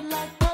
like